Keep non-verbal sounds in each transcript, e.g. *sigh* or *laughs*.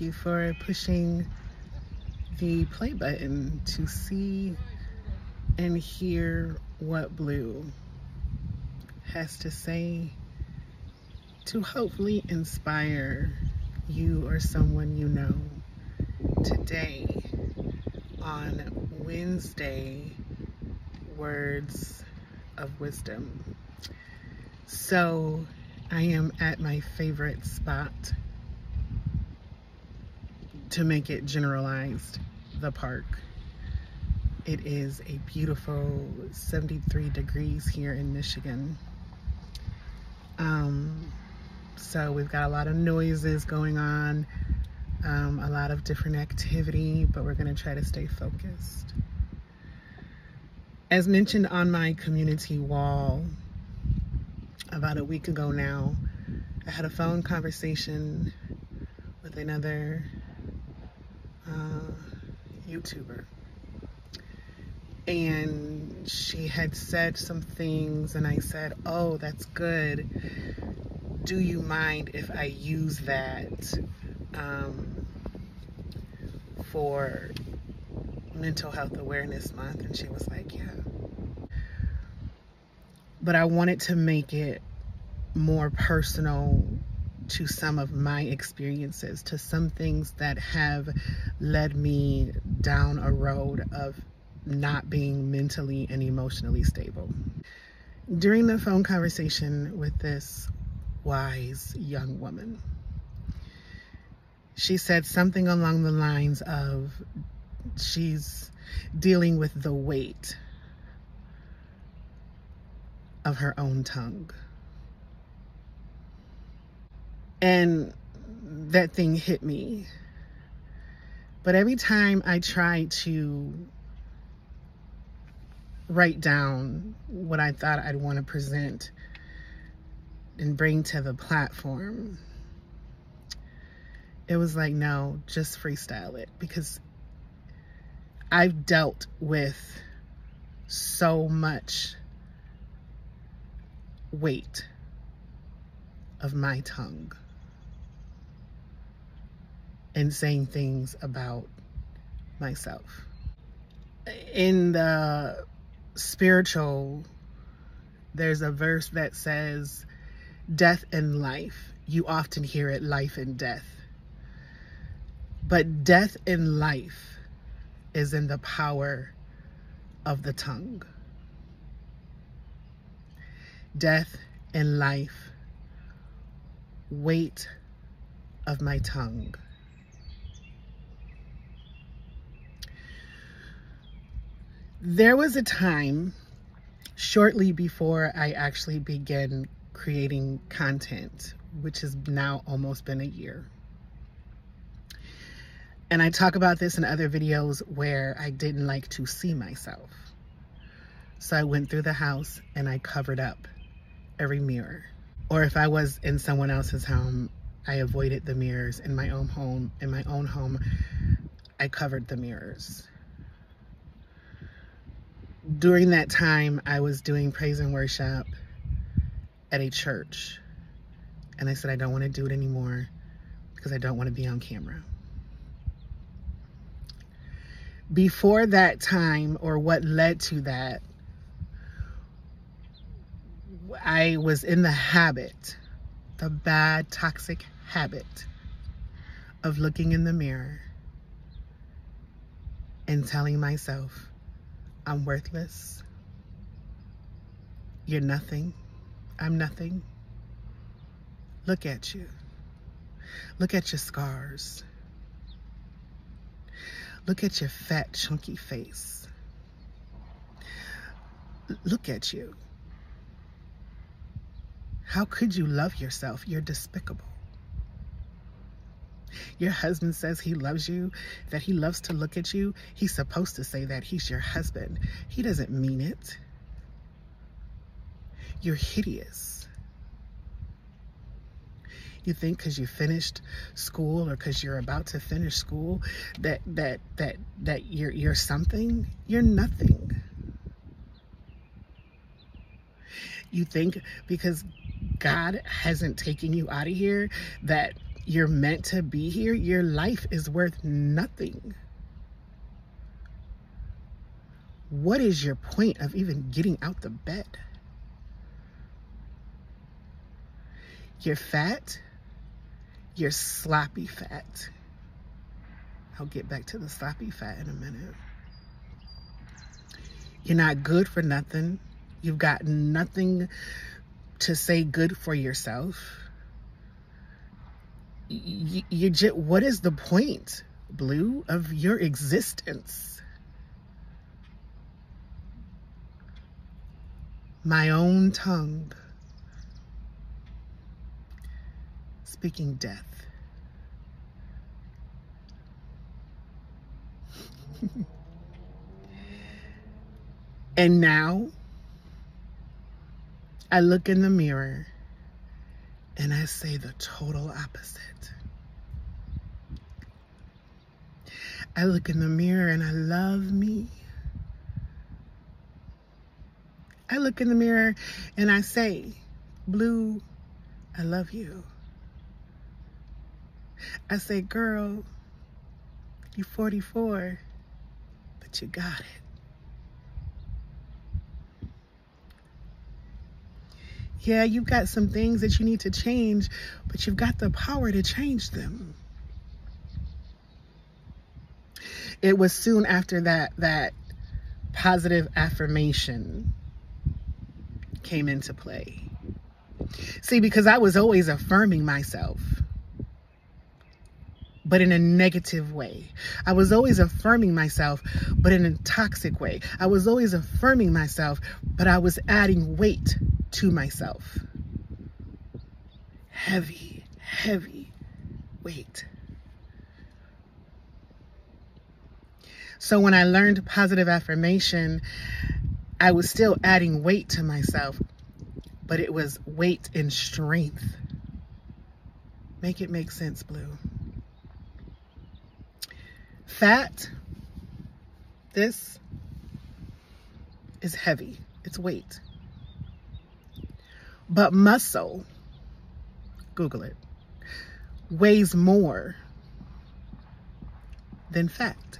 thank you for pushing the play button to see and hear what Blue has to say to hopefully inspire you or someone you know today on Wednesday Words of Wisdom. So I am at my favorite spot to make it generalized, the park. It is a beautiful 73 degrees here in Michigan. Um, so we've got a lot of noises going on, um, a lot of different activity, but we're gonna try to stay focused. As mentioned on my community wall, about a week ago now, I had a phone conversation with another uh, YouTuber. And she had said some things, and I said, Oh, that's good. Do you mind if I use that um, for Mental Health Awareness Month? And she was like, Yeah but I wanted to make it more personal to some of my experiences, to some things that have led me down a road of not being mentally and emotionally stable. During the phone conversation with this wise young woman, she said something along the lines of she's dealing with the weight of her own tongue. And that thing hit me. But every time I try to write down what I thought I'd want to present and bring to the platform, it was like, no, just freestyle it because I've dealt with so much weight of my tongue and saying things about myself. In the spiritual, there's a verse that says, death and life. You often hear it, life and death. But death and life is in the power of the tongue death and life, weight of my tongue. There was a time shortly before I actually began creating content, which has now almost been a year. And I talk about this in other videos where I didn't like to see myself. So I went through the house and I covered up every mirror. Or if I was in someone else's home, I avoided the mirrors. In my own home, in my own home, I covered the mirrors. During that time, I was doing praise and worship at a church. And I said, I don't want to do it anymore because I don't want to be on camera. Before that time, or what led to that, I was in the habit, the bad, toxic habit of looking in the mirror and telling myself, I'm worthless. You're nothing. I'm nothing. Look at you. Look at your scars. Look at your fat, chunky face. Look at you. How could you love yourself? You're despicable. Your husband says he loves you, that he loves to look at you. He's supposed to say that he's your husband. He doesn't mean it. You're hideous. You think because you finished school or because you're about to finish school that that that that you're you're something? You're nothing. You think because God hasn't taken you out of here, that you're meant to be here, your life is worth nothing. What is your point of even getting out the bed? You're fat. You're sloppy fat. I'll get back to the sloppy fat in a minute. You're not good for nothing. You've got nothing to say good for yourself. You, you just, what is the point, Blue, of your existence? My own tongue speaking death. *laughs* and now I look in the mirror and I say the total opposite. I look in the mirror and I love me. I look in the mirror and I say, Blue, I love you. I say, girl, you're 44, but you got it. Yeah, you've got some things that you need to change, but you've got the power to change them. It was soon after that that positive affirmation came into play. See, because I was always affirming myself but in a negative way. I was always affirming myself, but in a toxic way. I was always affirming myself, but I was adding weight to myself. Heavy, heavy weight. So when I learned positive affirmation, I was still adding weight to myself, but it was weight and strength. Make it make sense, Blue fat, this is heavy. It's weight. But muscle, Google it, weighs more than fat.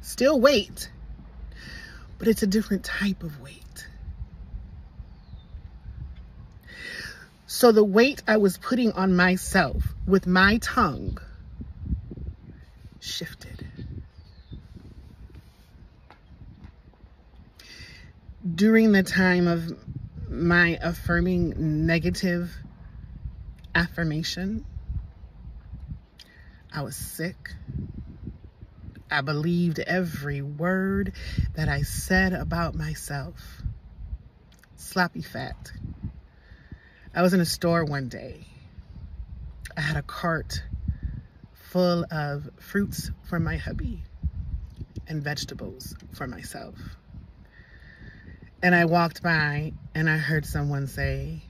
Still weight, but it's a different type of weight. So the weight I was putting on myself with my tongue During the time of my affirming negative affirmation, I was sick. I believed every word that I said about myself. Sloppy fat. I was in a store one day. I had a cart full of fruits for my hubby and vegetables for myself. And I walked by and I heard someone say,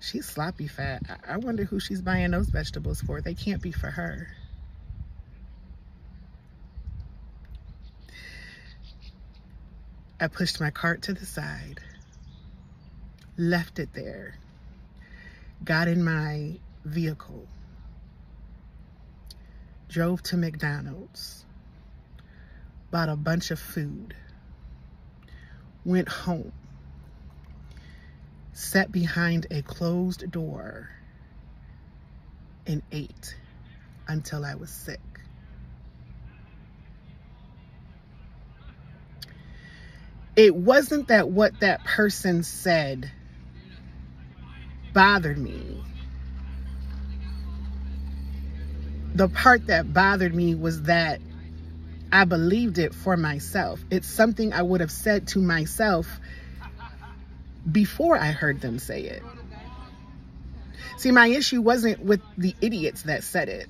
she's sloppy fat. I wonder who she's buying those vegetables for. They can't be for her. I pushed my cart to the side, left it there, got in my vehicle, drove to McDonald's, bought a bunch of food, went home, sat behind a closed door, and ate until I was sick. It wasn't that what that person said bothered me the part that bothered me was that I believed it for myself. It's something I would have said to myself before I heard them say it. See, my issue wasn't with the idiots that said it.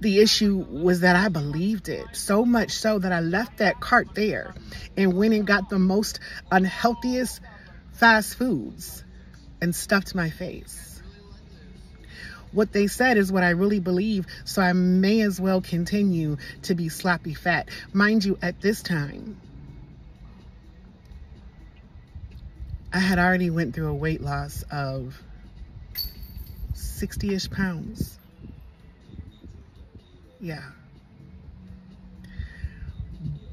The issue was that I believed it so much so that I left that cart there and went and got the most unhealthiest fast foods and stuffed my face what they said is what I really believe, so I may as well continue to be sloppy fat. Mind you, at this time, I had already went through a weight loss of 60-ish pounds. Yeah.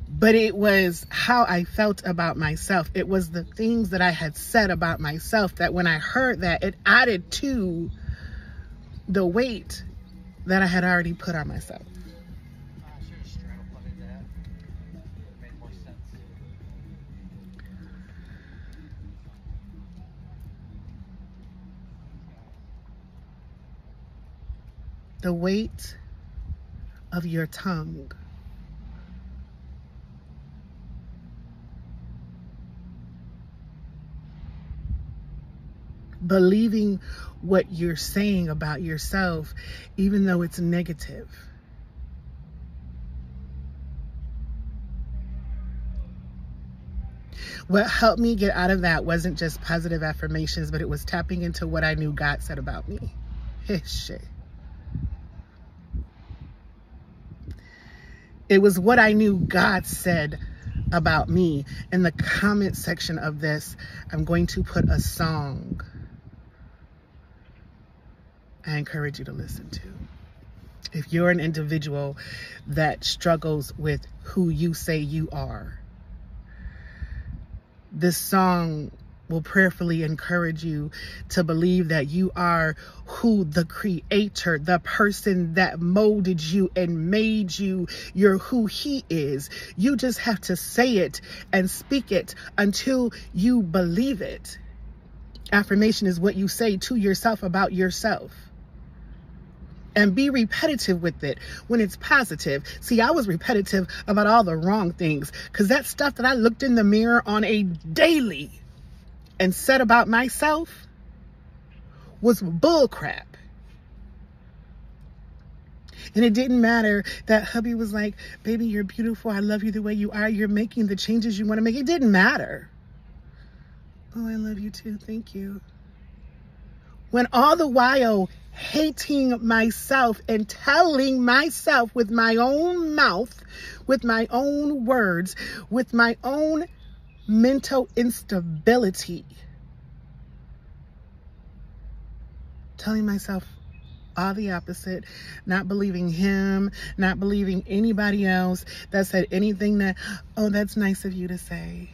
But it was how I felt about myself. It was the things that I had said about myself that when I heard that, it added to the weight that I had already put on myself. the weight of your tongue. Believing what you're saying about yourself, even though it's negative. What helped me get out of that wasn't just positive affirmations, but it was tapping into what I knew God said about me. His shit. It was what I knew God said about me. In the comment section of this, I'm going to put a song I encourage you to listen to. If you're an individual that struggles with who you say you are, this song will prayerfully encourage you to believe that you are who the creator, the person that molded you and made you, you're who he is. You just have to say it and speak it until you believe it. Affirmation is what you say to yourself about yourself and be repetitive with it when it's positive. See, I was repetitive about all the wrong things because that stuff that I looked in the mirror on a daily and said about myself was bullcrap. And it didn't matter that hubby was like, baby, you're beautiful. I love you the way you are. You're making the changes you want to make. It didn't matter. Oh, I love you too. Thank you. When all the while hating myself and telling myself with my own mouth, with my own words, with my own mental instability. Telling myself all the opposite, not believing him, not believing anybody else that said anything that, oh, that's nice of you to say.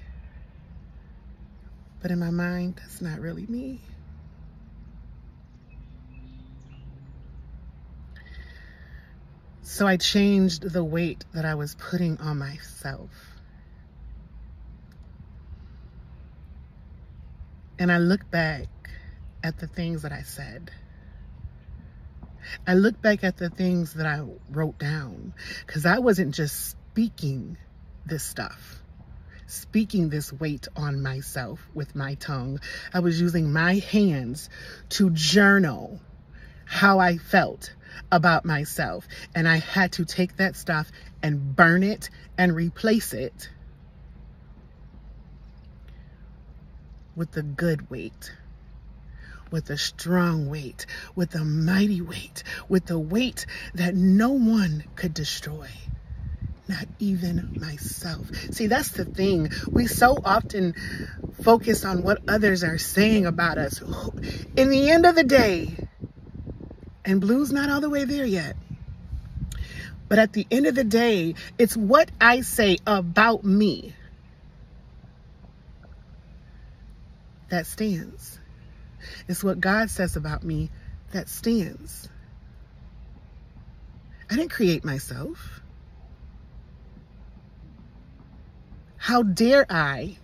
But in my mind, that's not really me. So I changed the weight that I was putting on myself. And I look back at the things that I said. I look back at the things that I wrote down because I wasn't just speaking this stuff, speaking this weight on myself with my tongue. I was using my hands to journal how I felt about myself. And I had to take that stuff and burn it and replace it with the good weight, with the strong weight, with the mighty weight, with the weight that no one could destroy. Not even myself. See, that's the thing. We so often focus on what others are saying about us. In the end of the day, and blue's not all the way there yet. But at the end of the day, it's what I say about me that stands. It's what God says about me that stands. I didn't create myself. How dare I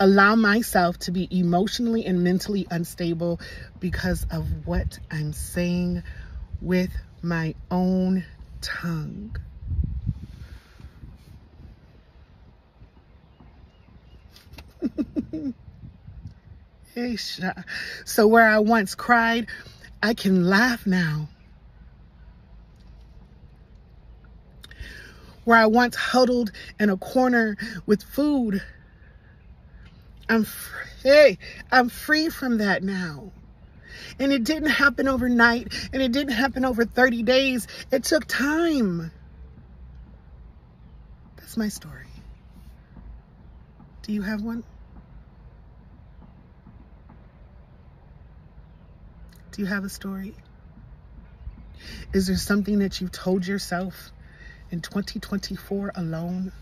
allow myself to be emotionally and mentally unstable because of what I'm saying with my own tongue? *laughs* So where I once cried, I can laugh now. Where I once huddled in a corner with food, I'm hey, I'm free from that now. And it didn't happen overnight, and it didn't happen over 30 days. It took time. That's my story. Do you have one? Do you have a story? Is there something that you've told yourself in 2024 alone?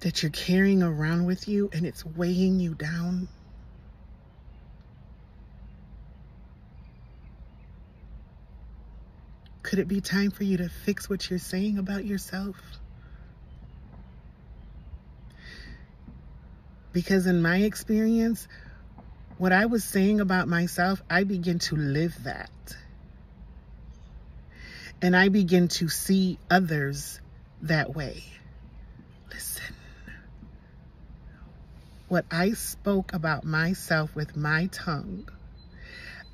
That you're carrying around with you and it's weighing you down? Could it be time for you to fix what you're saying about yourself? Because in my experience, what I was saying about myself, I begin to live that. And I begin to see others that way. Listen. What I spoke about myself with my tongue,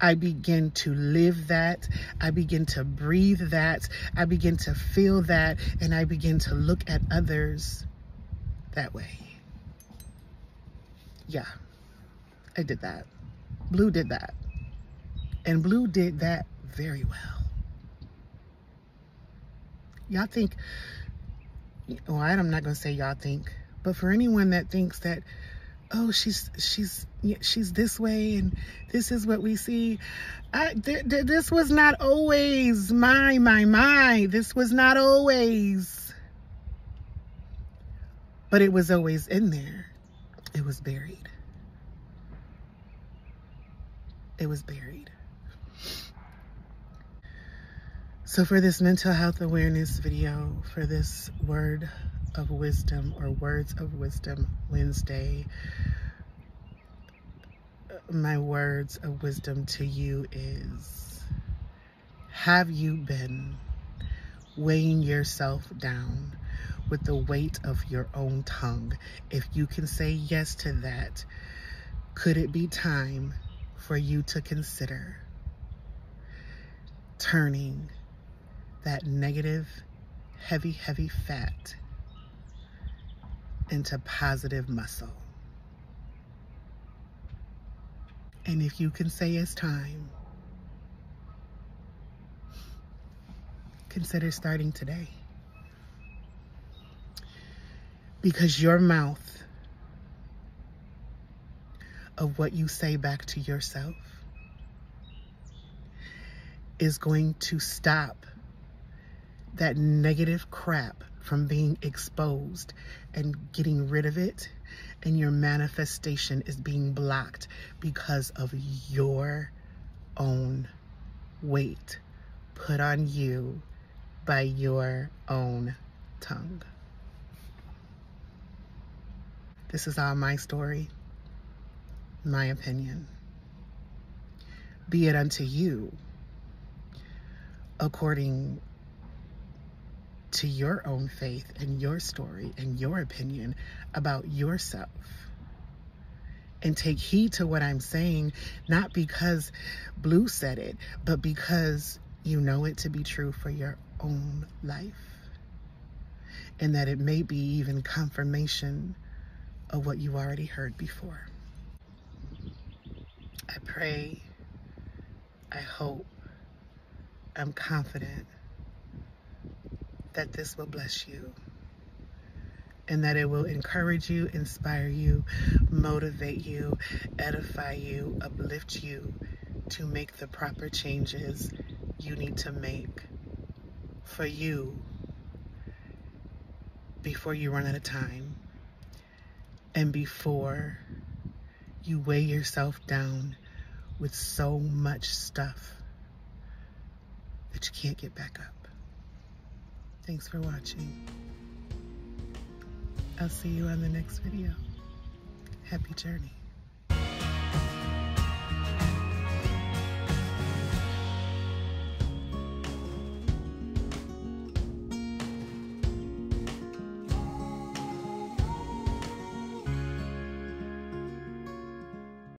I begin to live that. I begin to breathe that. I begin to feel that. And I begin to look at others that way. Yeah, I did that. Blue did that. And Blue did that very well. Y'all think, well, I'm not going to say y'all think, but for anyone that thinks that, oh, she's, she's, she's this way and this is what we see. I, th th this was not always my, my, my. This was not always. But it was always in there. It was buried. It was buried. So for this mental health awareness video, for this word of wisdom or words of wisdom Wednesday, my words of wisdom to you is, have you been weighing yourself down with the weight of your own tongue? If you can say yes to that, could it be time for you to consider turning that negative, heavy, heavy fat into positive muscle. And if you can say it's time, consider starting today. Because your mouth of what you say back to yourself is going to stop that negative crap from being exposed and getting rid of it and your manifestation is being blocked because of your own weight put on you by your own tongue. This is all my story my opinion. Be it unto you according to your own faith and your story and your opinion about yourself. And take heed to what I'm saying, not because Blue said it, but because you know it to be true for your own life. And that it may be even confirmation of what you already heard before. I pray, I hope, I'm confident that this will bless you and that it will encourage you, inspire you, motivate you, edify you, uplift you to make the proper changes you need to make for you before you run out of time and before you weigh yourself down with so much stuff that you can't get back up. Thanks for watching. I'll see you on the next video. Happy journey.